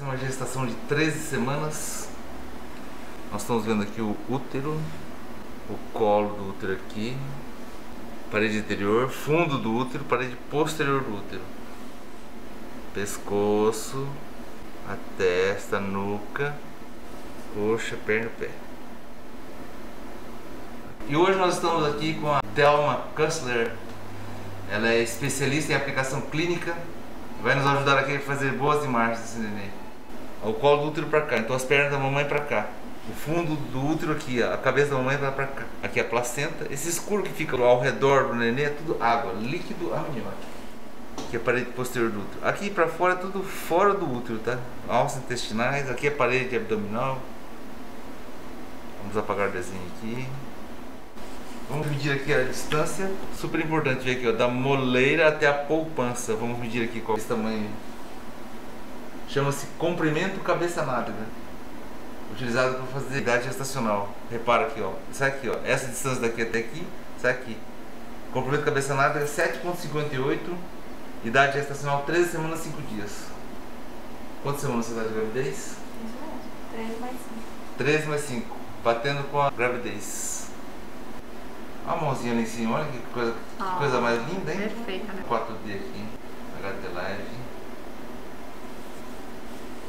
Essa é uma gestação de 13 semanas. Nós estamos vendo aqui o útero, o colo do útero aqui, parede interior, fundo do útero, parede posterior do útero, pescoço, a testa, a nuca, coxa, perna e pé. E hoje nós estamos aqui com a Thelma Kussler. Ela é especialista em aplicação clínica. Vai nos ajudar aqui a fazer boas imagens desse neném. O colo do útero para cá, então as pernas da mamãe para cá. O fundo do útero aqui, a cabeça da mamãe vai para cá. Aqui a placenta. Esse escuro que fica ao redor do neném é tudo água, líquido amniótico. Aqui a parede posterior do útero. Aqui para fora é tudo fora do útero, tá? Alças intestinais. Aqui a parede abdominal. Vamos apagar o desenho aqui. Vamos medir aqui a distância, super importante ver aqui, ó, da moleira até a poupança. Vamos medir aqui qual é esse tamanho. Chama-se comprimento cabeça nádega, utilizado para fazer idade gestacional. Repara aqui, ó, isso aqui, ó, essa distância daqui até aqui, isso aqui. Comprimento cabeça nádega 7.58, idade gestacional 13 semanas 5 dias. Quantas semanas você está de gravidez? 13 mais 5. 13 mais 5, batendo com a gravidez. Olha a mãozinha ali em cima, olha que coisa, que Ah, coisa mais linda, hein? Perfeita, né? 4D aqui, HD Live.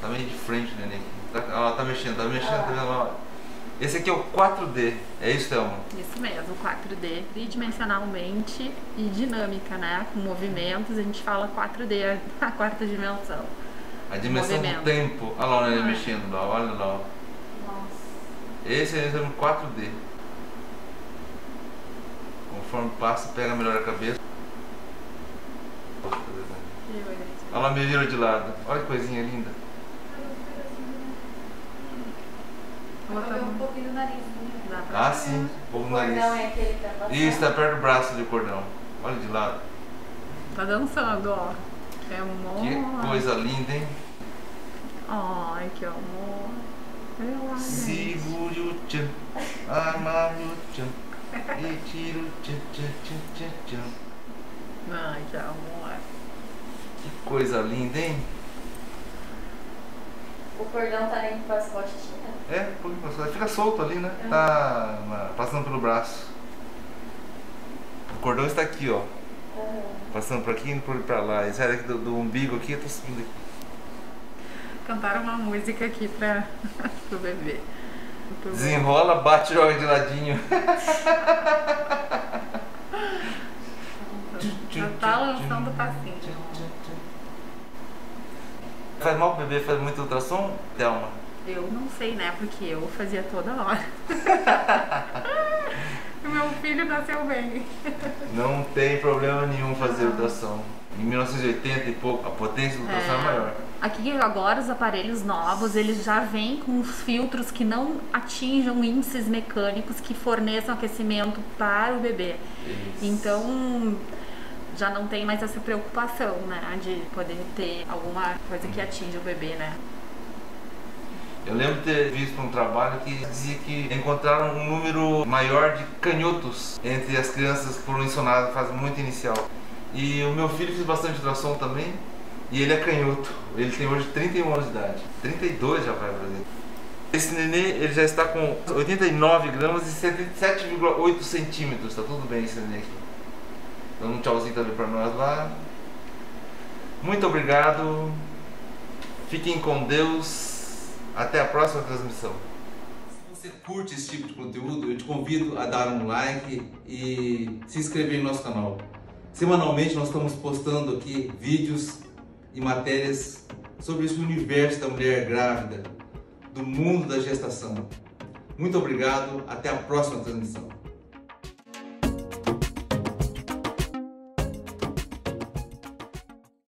Tá meio de frente neném. Tá, ó, tá mexendo, tá mexendo, tá vendo? Ó. Esse aqui é o 4D, é isso, Thelma? Isso mesmo, 4D, tridimensionalmente e dinâmica, né? Com movimentos, a gente fala 4D, a quarta dimensão. A dimensão Movimento. do tempo. Olha lá o neném Ah. mexendo lá, olha lá. Nossa. Esse é o 4D. Conforme passa, pega melhor a cabeça. Olha lá, me virou de lado. Olha que coisinha linda. Botar um pouquinho do nariz. Pra- Ah, sim, um pouco O no nariz. cordão é aquele que tá passando. Isso, tá perto do braço do cordão. Olha de lado. Tá dançando, ó. Que Que amor. coisa linda, hein? Ai, que amor. Eu amo. Segure o tchan, amarre o tchan, e tira o tchan, tchan, tchan, tchan, tchan. Ai, que amor. Que coisa linda, hein? O cordão tá indo pras costinhas. É, um pouquinho. Fica solto ali, né? Tá na- passando pelo braço. O cordão está aqui, ó. Aham. Passando por aqui e indo por pra lá. E sai daqui do, do umbigo aqui, eu tô subindo aqui. Cantaram uma música aqui pra, pro bebê. Muito bom. Desenrola, bate e joga de ladinho. Já tá lançando o passinho. Faz mal pro bebê, faz muito ultrassom, Thelma? Eu não sei, né? Porque eu fazia toda hora. O Meu filho nasceu bem. Não tem problema nenhum fazer ultrassom. Em 1980 e pouco, a potência do ultrassom é, É. maior. Aqui agora os aparelhos novos, eles já vêm com os filtros que não atinjam índices mecânicos que forneçam aquecimento para o bebê. Isso. Então já não tem mais essa preocupação, né? De poder ter alguma coisa que atinja o bebê, né? Eu lembro de ter visto um trabalho que dizia que encontraram um número maior de canhotos entre as crianças que foram em fase muito inicial. E o meu filho fez bastante ultrassom também, e ele é canhoto. Ele tem hoje 31 anos de idade. 32 já vai fazer. Esse nenê ele já está com 89 gramas e 77,8 centímetros. Tá tudo bem esse nenê aqui. Um tchauzinho também pra nós lá. Muito obrigado. Fiquem com Deus. Até a próxima transmissão. Se você curte esse tipo de conteúdo, eu te convido a dar um like e se inscrever no nosso canal. Semanalmente nós estamos postando aqui vídeos e matérias sobre esse universo da mulher grávida, do mundo da gestação. Muito obrigado, até a próxima transmissão.